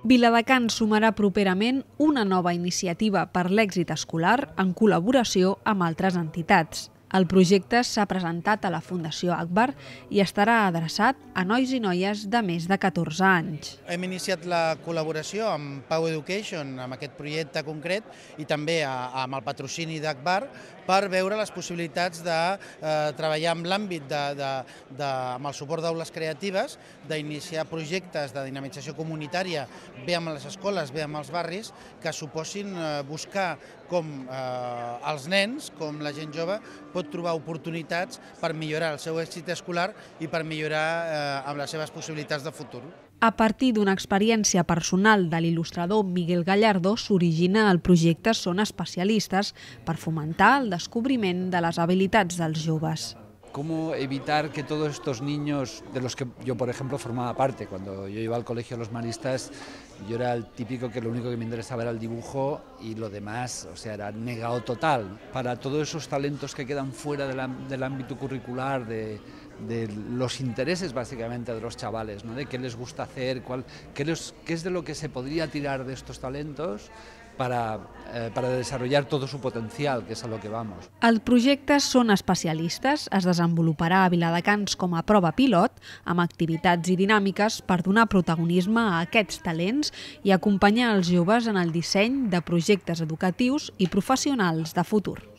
Viladecans sumarà properament una nova iniciativa per l'èxit escolar en col·laboració amb altres entitats. El projecte s'ha presentat a la Fundació Akbar i estarà adreçat a nois i noies de més de 14 anys. Hem iniciat la col·laboració amb Pau Education, amb aquest projecte concret, i també amb el patrocini d'Akbar, per veure les possibilitats de eh, treballar amb l'àmbit de, de, de, amb el suport d'aules creatives, d'iniciar projectes de dinamització comunitària, bé amb les escoles, bé amb els barris, que suposin eh, buscar com eh, els nens, com la gent jove, trobar oportunitats per millorar el seu èxit escolar i per millorar eh, amb les seves possibilitats de futur. A partir d'una experiència personal de l'il·lustrador Miguel Gallardo s'origina el projecte Són Especialistes per fomentar el descobriment de les habilitats dels joves. Cómo evitar que todos estos niños, de los que yo por ejemplo formaba parte, cuando yo iba al colegio de los maristas, yo era el típico que lo único que me interesaba era el dibujo y lo demás, o sea, era negado total. Para todos esos talentos que quedan fuera del ámbito curricular, de, los intereses básicamente de los chavales, ¿no? de qué les gusta hacer, cuál, qué, qué es de lo que se podría tirar de estos talentos para, eh, para desarrollar todo su potencial, que és a lo que vamos. El projecte Són especialistes es desenvoluparà a Viladecans com a prova pilot, amb activitats i dinàmiques per donar protagonisme a aquests talents i acompanyar els joves en el disseny de projectes educatius i professionals de futur.